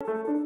you.